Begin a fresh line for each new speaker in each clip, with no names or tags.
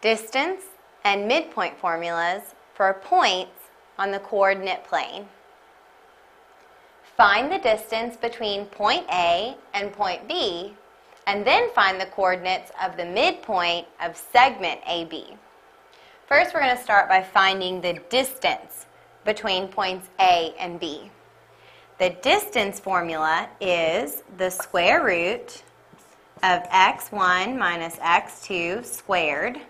distance and midpoint formulas for points on the coordinate plane. Find the distance between point A and point B, and then find the coordinates of the midpoint of segment AB. First, we're going to start by finding the distance between points A and B. The distance formula is the square root of x1 minus x2 squared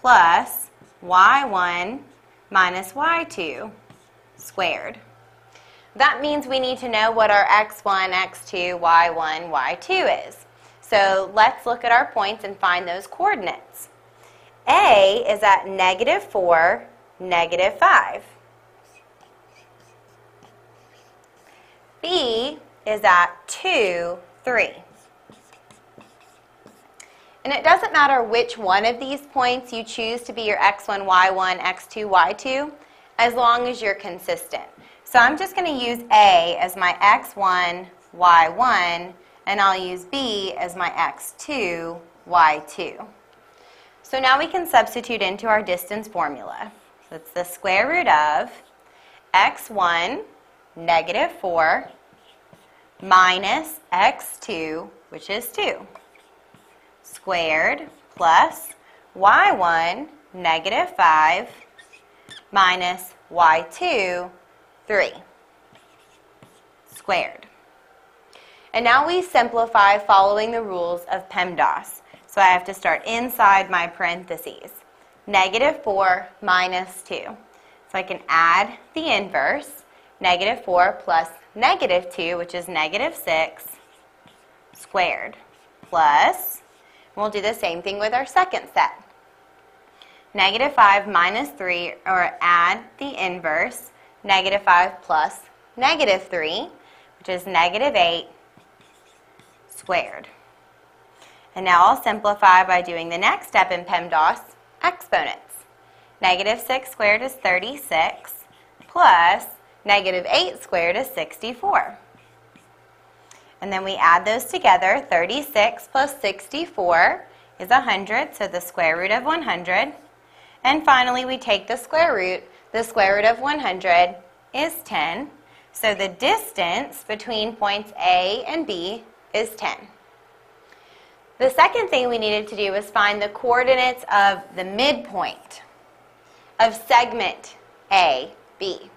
plus y1 minus y2 squared. That means we need to know what our x1, x2, y1, y2 is. So let's look at our points and find those coordinates. A is at negative 4, negative 5. B is at 2, 3. And it doesn't matter which one of these points you choose to be your x1, y1, x2, y2, as long as you're consistent. So I'm just going to use A as my x1, y1, and I'll use B as my x2, y2. So now we can substitute into our distance formula. So it's the square root of x1, negative 4, minus x2, which is 2 squared plus y1 negative 5 minus y2 3 squared. And now we simplify following the rules of PEMDAS. So I have to start inside my parentheses. Negative 4 minus 2. So I can add the inverse. Negative 4 plus negative 2, which is negative 6 squared, plus We'll do the same thing with our second set. Negative 5 minus 3, or add the inverse, negative 5 plus negative 3, which is negative 8 squared. And now I'll simplify by doing the next step in PEMDAS, exponents. Negative 6 squared is 36, plus negative 8 squared is 64. And then we add those together. 36 plus 64 is 100, so the square root of 100. And finally, we take the square root. The square root of 100 is 10. So the distance between points A and B is 10. The second thing we needed to do was find the coordinates of the midpoint of segment A, B.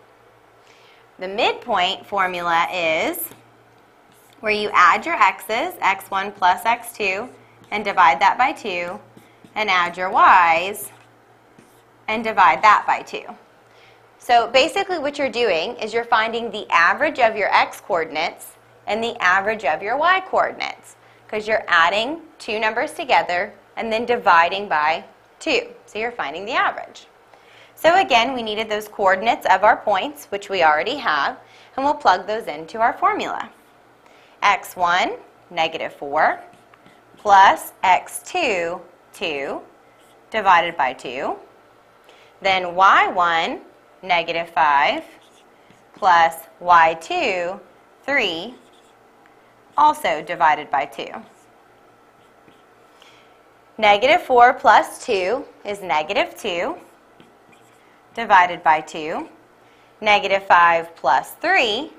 The midpoint formula is where you add your x's, x1 plus x2, and divide that by 2, and add your y's, and divide that by 2. So basically what you're doing is you're finding the average of your x coordinates and the average of your y coordinates because you're adding two numbers together and then dividing by 2. So you're finding the average. So again, we needed those coordinates of our points, which we already have, and we'll plug those into our formula x1, negative 4, plus x2, 2, divided by 2. Then y1, negative 5, plus y2, 3, also divided by 2. Negative 4 plus 2 is negative 2, divided by 2. Negative 5 plus 3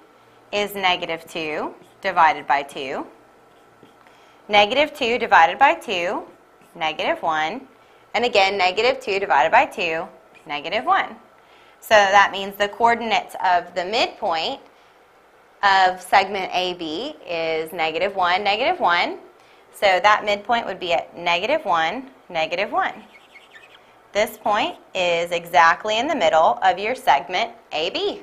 is negative 2, divided by 2. Negative 2 divided by 2, negative 1. And again, negative 2 divided by 2, negative 1. So that means the coordinates of the midpoint of segment AB is negative 1, negative 1. So that midpoint would be at negative 1, negative 1. This point is exactly in the middle of your segment AB.